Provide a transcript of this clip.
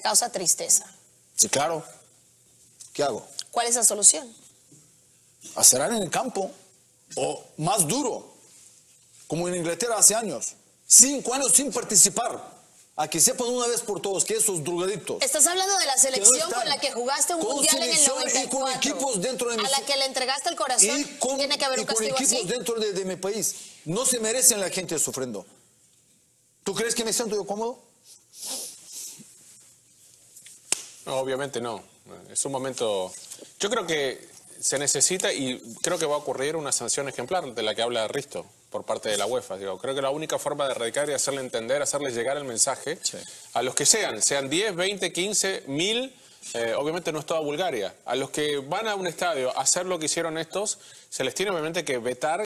causa tristeza. Sí, claro. ¿Qué hago? ¿Cuál es la solución? Hacerán en el campo. O más duro, como en Inglaterra hace años. Cinco años sin participar. A que sepan una vez por todos que esos drogadictos. Estás hablando de la no selección están con la que jugaste un con mundial en el selección 94. Y con equipos dentro de mi A la que le entregaste el corazón. y con, Tiene que haber y un con castigo equipos así. dentro de, de mi país. No se merecen la gente sufriendo. ¿Tú crees que me siento yo cómodo? No, obviamente no. Es un momento. Yo creo que se necesita y creo que va a ocurrir una sanción ejemplar de la que habla Risto por parte de la UEFA. Digo, creo que la única forma de erradicar y hacerle entender, hacerle llegar el mensaje Sí. a los que sean, sean 10, 20, 15, 1000. eh, obviamente no es toda Bulgaria. A los que van a un estadio a hacer lo que hicieron estos, se les tiene obviamente que vetar.